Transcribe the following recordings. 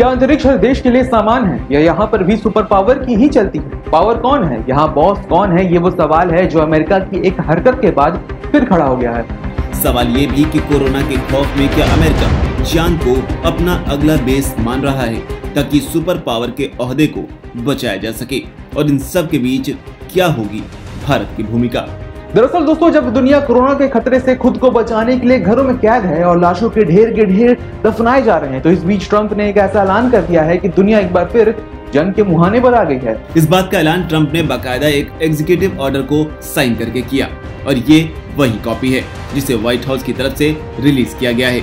क्या अंतरिक्ष हर देश के लिए सामान है? या यहाँ पर भी सुपर पावर की ही चलती है? पावर कौन है? यहाँ बॉस कौन है? ये वो सवाल है जो अमेरिका की एक हरकत के बाद फिर खड़ा हो गया है। सवाल ये भी कि कोरोना के खौफ में क्या अमेरिका चाँद को अपना अगला बेस मान रहा है, ताकि सुपर पावर के अहदे को बचाया जा सके? और इन सब के बीच क्या होगी भारत की भूमिका? दरअसल दोस्तों, जब दुनिया कोरोना के खतरे से खुद को बचाने के लिए घरों में कैद है और लाशों के ढेर के ढेर दफनाए जा रहे हैं तो इस बीच ट्रंप ने एक ऐसा ऐलान कर दिया है कि दुनिया एक बार फिर जंग के मुहाने पर आ गई है। इस बात का ऐलान ट्रंप ने बाकायदा एक एग्जीक्यूटिव ऑर्डर को साइन करके किया और ये वही कॉपी है, जिसे व्हाइट हाउस की तरफ़ से रिलीज़ किया गया है।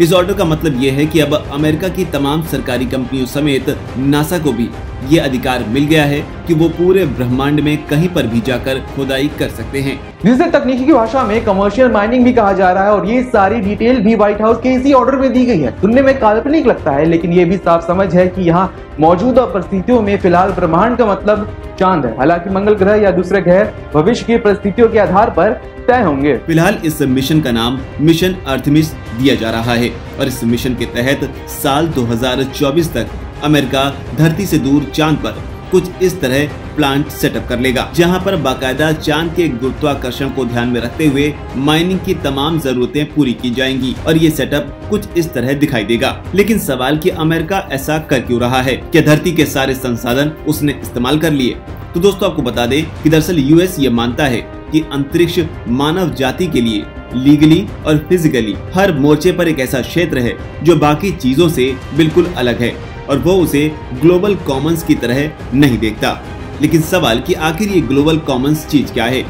इस ऑर्डर का मतलब ये है कि अब अमेरिका की तमाम सरकारी कंपनियों समेत नासा को भी ये अधिकार मिल गया है कि वो पूरे ब्रह्मांड में कहीं पर भी जाकर खुदाई कर सकते हैं। जिसे तकनीकी की भाषा में कमर्शियल माइनिंग भी कहा जा रहा है और ये सारी डिटेल भी व्हाइट हाउस के इसी ऑर्डर में दी गई है। सुनने में काल्पनिक लगता है लेकिन ये भी साफ़ समझ है कि यहाँ मौजूदा परिस्थितियों में फ़िलहाल ब्रह्मांड का मतलब चाँद है। हालाँकि मंगल ग्रह या दूसरे ग्रह भविष्य की परिस्थितियों के आधार पर तय होंगे। फ़िलहाल इस मिशन का नाम मिशन अर्थमिस दिया जा रहा है और इस मिशन के तहत साल 2024 तक अमेरिका धरती से दूर चाँद पर कुछ इस तरह प्लांट सेटअप कर लेगा। जहाँ पर बाकायदा चाँद के गुरुत्वाकर्षण को ध्यान में रखते हुए माइनिंग की तमाम जरूरतें पूरी की जाएँगी और ये सेटअप कुछ इस तरह दिखाई देगा। लेकिन सवाल की अमेरिका ऐसा कर क्यों रहा है? क्या धरती के सारे संसाधन उसने इस्तेमाल कर लिए? तो दोस्तों, आपको बता दें कि दरअसल यूएस ये मानता है कि अंतरिक्ष मानव जाति के लिए लीगली और फिजिकली हर मोर्चे पर एक ऐसा क्षेत्र है जो बाकी चीज़ों से बिल्कुल अलग है। और वो उसे ग्लोबल कॉमन्स की तरह नहीं देखता। लेकिन सवाल कि आखिर ये ग्लोबल कॉमन्स चीज़ क्या है?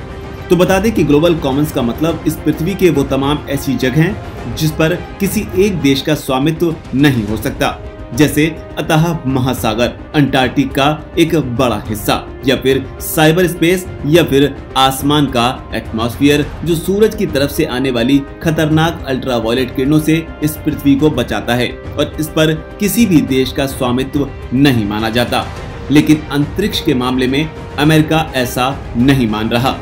तो बता दें कि ग्लोबल कॉमन्स का मतलब इस पृथ्वी के वो तमाम ऐसी जगह जिस पर किसी एक देश का स्वामित्व नहीं हो सकता। जैसे अतः महासागर, अंटार्कटिक का एक बड़ा हिस्सा, या फिर साइबर स्पेस, या फिर आसमान का एटमॉस्फेयर, जो सूरज की तरफ़ से आने वाली खतरनाक अल्ट्रावायलेट किरणों से इस पृथ्वी को बचाता है, और इस पर किसी भी देश का स्वामित्व नहीं माना जाता। लेकिन अंतरिक्ष के मामले में अमेरिका ऐसा नहीं मान रहा।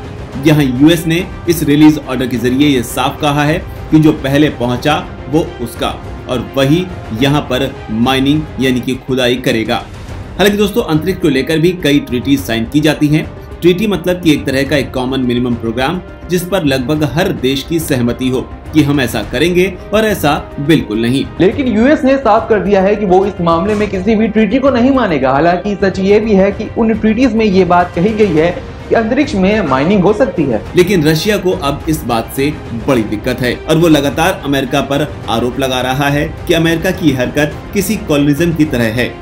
यहाँ यूएस ने इस रिलीज़ ऑर्डर के ज़रिए ये साफ़ कहा है कि जो पहले पहुँचा, वो उसका। और वही यहाँ पर माइनिंग यानी कि खुदाई करेगा। हालाँकि दोस्तों, अंतरिक्ष को लेकर भी कई ट्रीटी साइन की जाती हैं। ट्रीटी मतलब कि एक तरह का एक कॉमन मिनिमम प्रोग्राम जिस पर लगभग हर देश की सहमति हो कि हम ऐसा करेंगे और ऐसा बिल्कुल नहीं। लेकिन यूएस ने साफ़ कर दिया है कि वो इस मामले में किसी भी ट्रीटी को नहीं मानेगा। हालाँकि सच ये भी है कि उन ट्रीटीज में ये बात कही गई है कि अंतरिक्ष में माइनिंग हो सकती है। लेकिन रशिया को अब इस बात से बड़ी दिक्कत है और वो लगातार अमेरिका पर आरोप लगा रहा है कि अमेरिका की हरकत किसी कॉलोनिज्म की तरह है।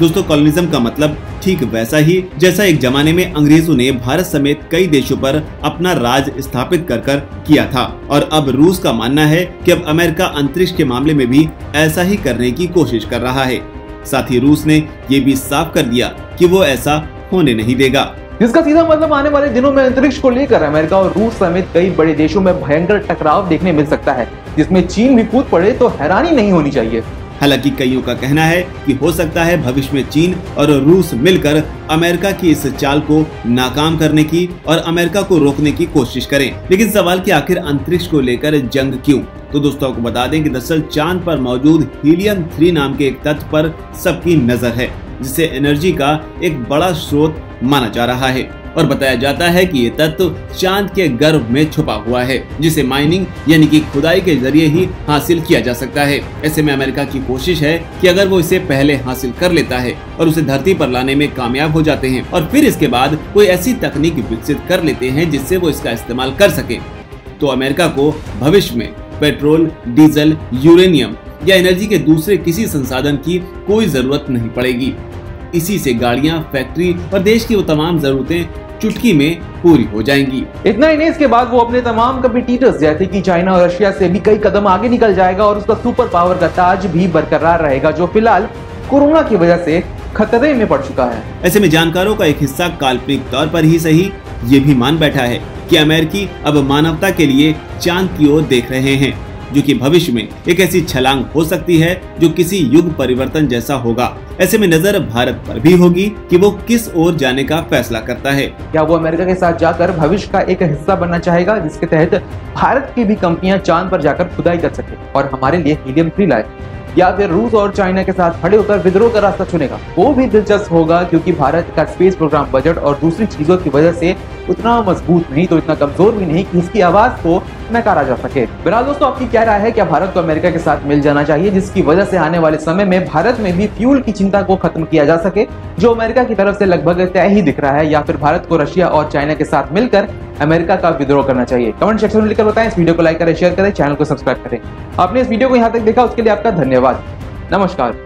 दोस्तों कॉलोनिज्म का मतलब ठीक वैसा ही जैसा एक जमाने में अंग्रेज़ों ने भारत समेत कई देशों पर अपना राज स्थापित कर कर किया था। और अब रूस का मानना है कि अब अमेरिका अंतरिक्ष के मामले में भी ऐसा ही करने की कोशिश कर रहा है। साथ ही रूस ने ये भी साफ़ कर दिया कि वो ऐसा होने नहीं देगा। जिसका सीधा मतलब आने वाले दिनों में अंतरिक्ष को लेकर अमेरिका और रूस समेत कई बड़े देशों में भयंकर टकराव देखने मिल सकता है जिसमें चीन भी कूद पड़े तो हैरानी नहीं होनी चाहिए। हालाँकि कईयों का कहना है कि हो सकता है भविष्य में चीन और रूस मिलकर अमेरिका की इस चाल को नाकाम करने की और अमेरिका को रोकने की कोशिश करें। लेकिन सवाल कि आखिर अंतरिक्ष को लेकर जंग क्यों? तो दोस्तों को बता दें कि दरअसल चाँद पर मौजूद हीलियम थ्री नाम के एक तत्व पर सबकी नज़र है। जिसे एनर्जी का एक बड़ा स्रोत माना जा रहा है। और बताया जाता है कि ये तत्व चाँद के गर्भ में छुपा हुआ है, जिसे माइनिंग यानी कि खुदाई के ज़रिए ही हासिल किया जा सकता है। ऐसे में अमेरिका की कोशिश है कि अगर वो इसे पहले हासिल कर लेता है और उसे धरती पर लाने में कामयाब हो जाते हैं और फिर इसके बाद कोई ऐसी तकनीक विकसित कर लेते हैं जिससे वो इसका इस्तेमाल कर सके। तो अमेरिका को भविष्य में पेट्रोल, डीजल, यूरेनियम या एनर्जी के दूसरे किसी संसाधन की कोई ज़रूरत नहीं पड़ेगी। इसी से गाड़ियाँ फैक्ट्री और देश की वो तमाम जरूरतें चुटकी में पूरी हो जाएँगी। इतना ही नहीं इसके बाद वो अपने तमाम कम्पिटिटर्स जैसे कि चाइना और रशिया से भी कई कदम आगे निकल जाएगा और उसका सुपर पावर का ताज भी बरकरार रहेगा जो फ़िलहाल कोरोना की वजह से खतरे में पड़ चुका है। ऐसे में जानकारों का एक हिस्सा काल्पनिक तौर पर ही सही ये भी मान बैठा है कि अमेरिकी अब मानवता के लिए चाँद की ओर देख रहे हैं। जो कि भविष्य में एक ऐसी छलांग हो सकती है जो किसी युग परिवर्तन जैसा होगा। ऐसे में नज़र भारत पर भी होगी कि वो किस ओर जाने का फैसला करता है। क्या वो अमेरिका के साथ जाकर भविष्य का एक हिस्सा बनना चाहेगा, जिसके तहत भारत की भी कंपनियाँ चाँद पर जाकर खुदाई कर सके और हमारे लिए हीलियम थ्री लाए? या फिर रूस और चाइना के साथ खड़े होकर विद्रोह का रास्ता चुनेगा? वो भी दिलचस्प होगा, क्योंकि भारत का स्पेस प्रोग्राम बजट और दूसरी चीज़ों की वजह से उतना मज़बूत नहीं तो इतना कमज़ोर भी नहीं कि इसकी आवाज़ को नकारा जा सके। फ़िलहाल दोस्तों, आपकी क्या राय है क्या भारत को अमेरिका के साथ मिल जाना चाहिए, जिसकी वजह से आने वाले समय में भारत में भी फ्यूल की चिंता को खत्म किया जा सके, जो अमेरिका की तरफ़ से लगभग तय ही दिख रहा है, या फिर भारत को रशिया और चाइना के साथ मिलकर अमेरिका का विद्रोह करना चाहिए। कमेंट सेक्शन में लिखकर बताएँ, इस वीडियो को लाइक करें, शेयर करें, चैनल को सब्सक्राइब करें। आपने इस वीडियो को यहाँ तक देखा, उसके लिए आपका धन्यवाद। नमस्कार।